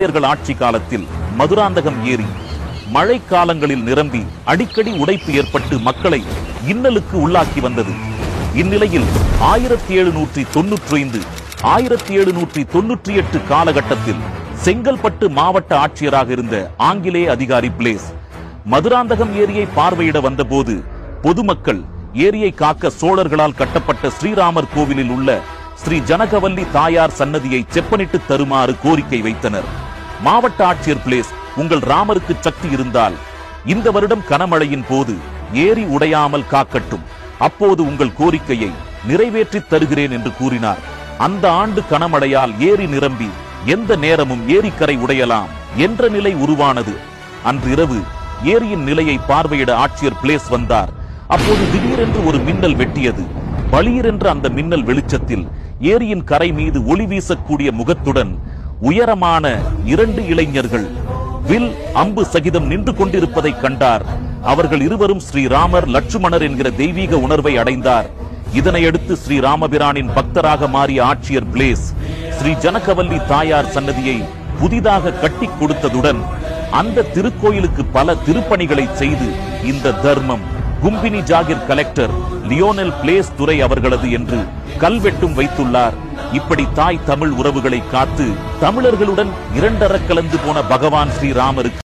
முகலாயர்கள் ஆட்சி காலத்தில் மதுராந்தகம் ஏரி மழை காலங்களில் நிரம்பி அடிக்கடி உடைப்பு ஏற்பட்டு மக்களை இன்னலுக்கு உள்ளாக்கி வந்தது. இந்நிலையில் ஆயிரத்தி எழுநூற்றி தொன்னூற்றி ஐந்து ஆயிரத்தி எழுநூற்றி தொன்னூற்றி எட்டு காலகட்டத்தில் செங்கல்பட்டு மாவட்ட ஆட்சியராக இருந்த ஆங்கிலேய அதிகாரி பிளேஸ் மதுராந்தகம் ஏரியை பார்வையிட வந்தபோது பொதுமக்கள் ஏரியை காக்க சோழர்களால் கட்டப்பட்ட ஸ்ரீராமர் கோவிலில் உள்ள ஸ்ரீ ஜனகவல்லி தாயார் சன்னதியை செப்பனிட்டு தருமாறு கோரிக்கை வைத்தனர். மாவட்ட ஆட்சியர் பிளேஸ் உங்கள் ராமருக்கு சக்தி இருந்தால் இந்த வருடம் கனமழையின் போது ஏரி உடையாமல் காக்கட்டும். அப்போது உங்கள் கோரிக்கையை நிறைவேற்றித் தருகிறேன் என்று கூறினார். அந்த ஆண்டு கனமழையால் ஏரி நிரம்பி எந்த நேரமும் ஏரிக்கரை உடையலாம் என்ற நிலை உருவானது. அன்றிரவு ஏரியின் நிலையை பார்வையிட ஆட்சியர் பிளேஸ் வந்தார். அப்போது திடீரென்று ஒரு மின்னல் வெட்டியது. பளீரென்ற அந்த மின்னல் வெளிச்சத்தில் ஏரியின் கரை மீது ஒளி வீசக்கூடிய முகத்துடன் உயரமான இரண்டு இளைஞர்கள் வில் அம்பு சகிதம் நின்று கொண்டிருப்பதை கண்டார். அவர்கள் இருவரும் ஸ்ரீராமர் லட்சுமணர் என்கிற தெய்வீக உணர்வை அடைந்தார். இதனையடுத்து ஸ்ரீ ராமபிரானின் பக்தராக மாறிய ஆட்சியர் பிளேஸ் ஸ்ரீ ஜனகவல்லி தாயார் சன்னதியை புதிதாக கட்டி கொடுத்ததுடன் அந்த திருக்கோயிலுக்கு பல திருப்பணிகளை செய்து இந்த தர்மம். கும்பினி ஜாகிர் கலெக்டர் லியோனல் பிளேஸ் துறை அவர்களது என்று கல்வெட்டும் வைத்துள்ளார். இப்படி தாய் தமிழ் உறவுகளை காத்து தமிழர்களுடன் இரண்டர கலந்து போன பகவான் ஸ்ரீராமருக்கு